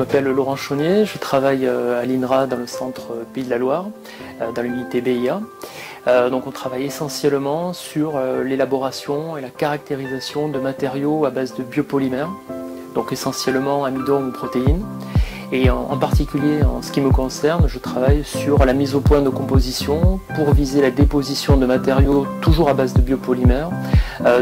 m'appelle Laurent Chaunier, je travaille euh, à l'INRA dans le centre euh, Pays de la Loire, euh, dans l'unité BIA. Donc on travaille essentiellement sur l'élaboration et la caractérisation de matériaux à base de biopolymères, donc essentiellement amidon ou protéines. Et en, particulier, en ce qui me concerne, je travaille sur la mise au point de composition pour viser la déposition de matériaux toujours à base de biopolymères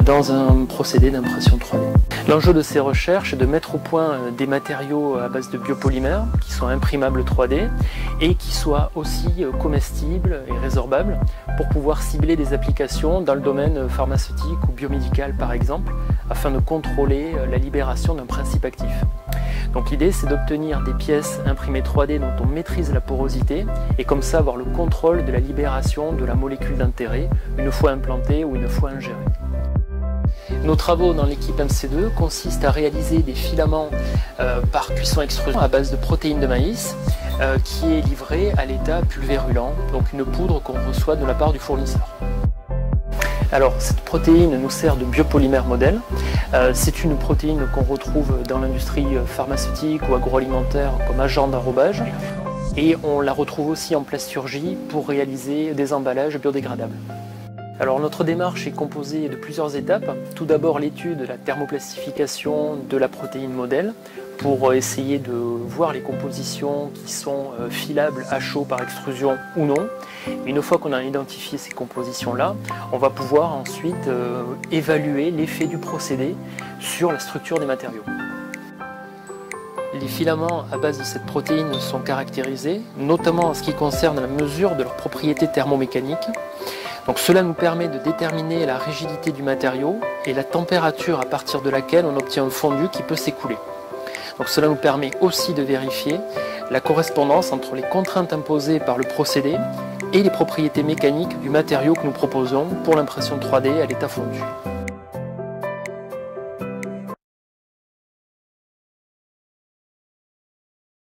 dans un procédé d'impression 3D. L'enjeu de ces recherches est de mettre au point euh, des matériaux à base de biopolymères qui sont imprimables 3D et qui soient aussi euh, comestibles et résorbables pour pouvoir cibler des applications dans le domaine pharmaceutique ou biomédical par exemple afin de contrôler la libération d'un principe actif. Donc l'idée c'est d'obtenir des pièces imprimées 3D dont on maîtrise la porosité et comme ça avoir le contrôle de la libération de la molécule d'intérêt une fois implantée ou une fois ingérée. Nos travaux dans l'équipe MC2 consistent à réaliser des filaments euh, par cuisson extrusion à base de protéines de maïs euh, qui est livré à l'état pulvérulent, donc une poudre qu'on reçoit de la part du fournisseur. Alors cette protéine nous sert de biopolymère modèle. Euh, c'est une protéine qu'on retrouve dans l'industrie pharmaceutique ou agroalimentaire comme agent d'arrobage. Et on la retrouve aussi en plasturgie pour réaliser des emballages biodégradables. Alors notre démarche est composée de plusieurs étapes. Tout d'abord l'étude de la thermoplastification de la protéine modèle pour essayer de voir les compositions qui sont euh, filables à chaud par extrusion ou non. Une fois qu'on a identifié ces compositions-là, on va pouvoir ensuite euh, évaluer l'effet du procédé sur la structure des matériaux. Les filaments à base de cette protéine sont caractérisés, notamment en ce qui concerne la mesure de leurs propriétés thermomécaniques. Donc cela nous permet de déterminer la rigidité du matériau et la température à partir de laquelle on obtient un fondu qui peut s'écouler. Donc cela nous permet aussi de vérifier la correspondance entre les contraintes imposées par le procédé et les propriétés mécaniques du matériau que nous proposons pour l'impression 3D à l'état fondu.